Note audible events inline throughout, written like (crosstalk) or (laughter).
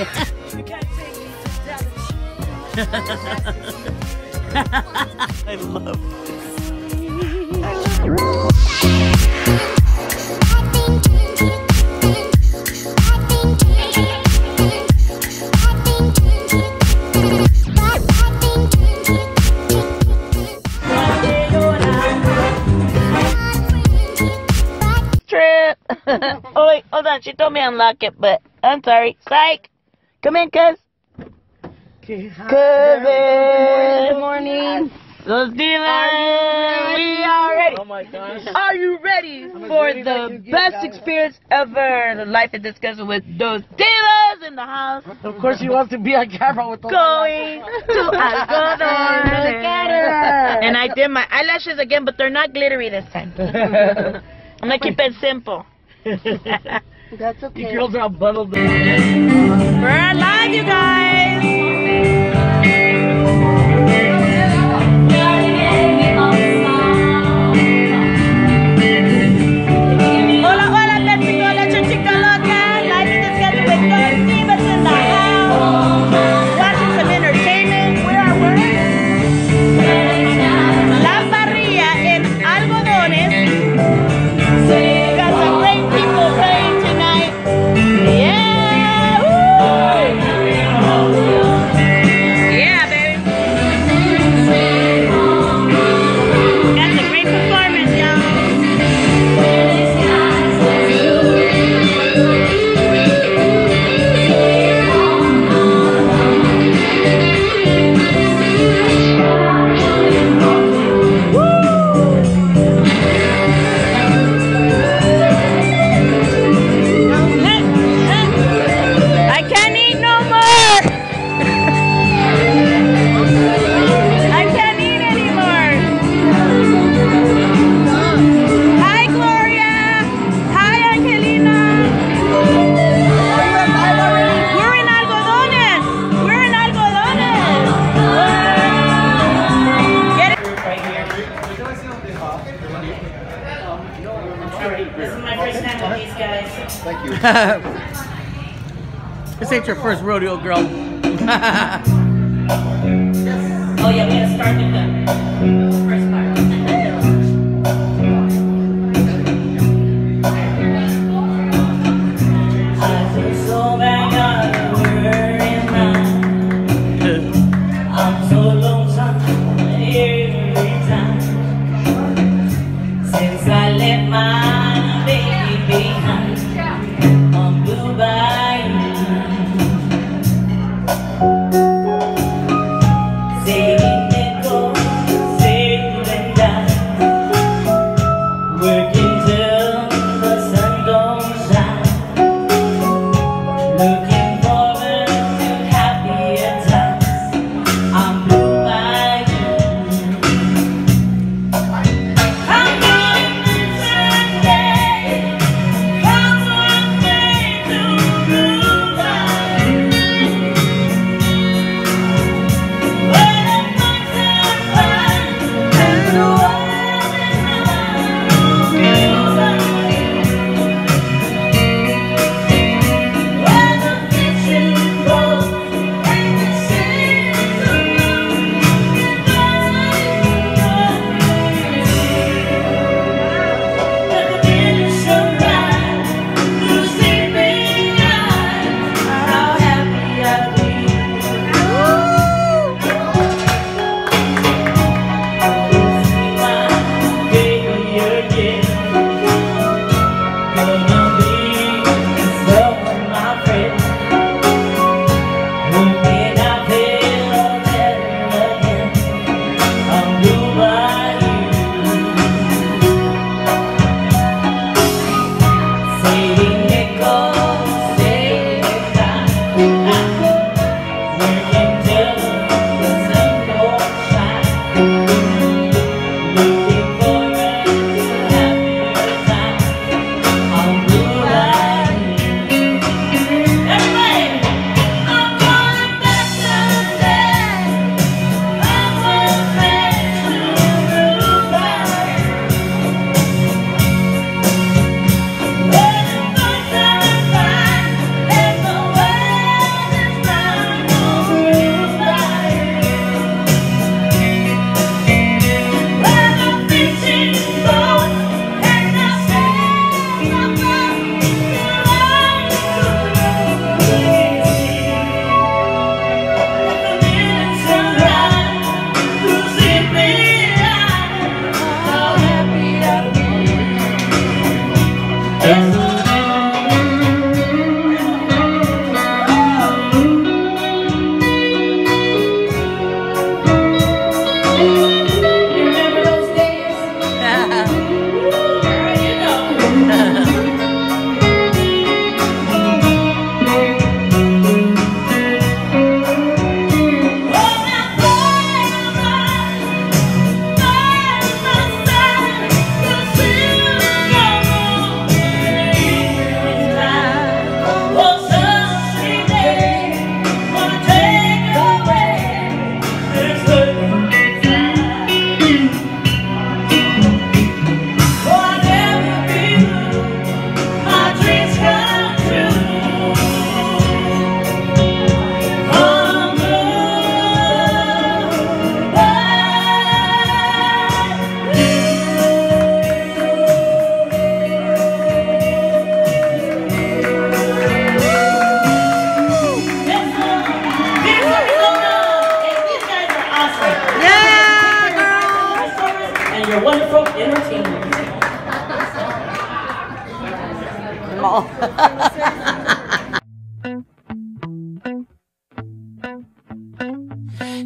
I love trip. (laughs) oh wait, hold on. She told me unlock it, but I'm sorry. Psych. Come in, cuz. Cousin. Good morning. Dos Divas. We are ready. Oh my gosh. Are you ready for the best experience ever? The life and discussion with Dos Divas in the house. Of course, he wants to be on camera with the Going to Algodón. Look at. (laughs) And I did my eyelashes again, but they're not glittery this time. (laughs) I'm gonna keep it simple. (laughs) That's okay. You girls are all bundled. We're alive, you guys. This ain't your first rodeo, girl. (laughs) Oh yeah, we gotta start with the branca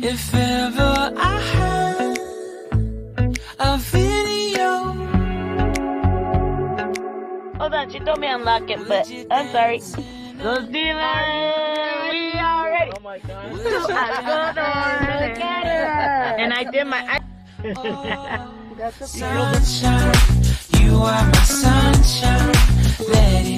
If ever I had a video, Hold on, she told me unlock it, but I'm sorry. Go Steelers! We are ready. Oh my god. (laughs) Look at her. And I did my. I, oh, sunshine, you are my sunshine. Let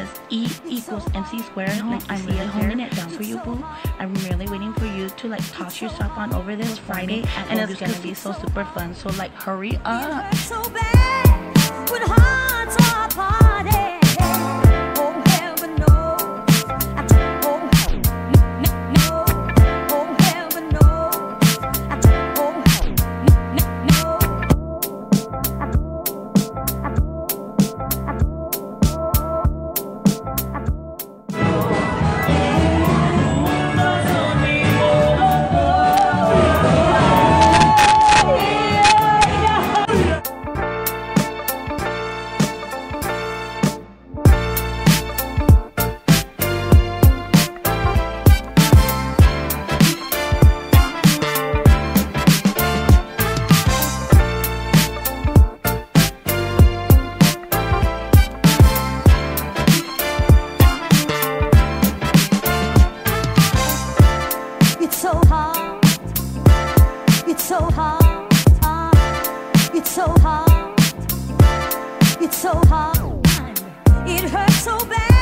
because E equals MC squared. Like I'm really holding it down for you, boo. I'm really waiting for you to like toss yourself on over this Friday, and it's gonna be so super fun. So like, hurry up. It's so hard. It's so hard. Ah. It's so hard. It's so hard. It hurts so bad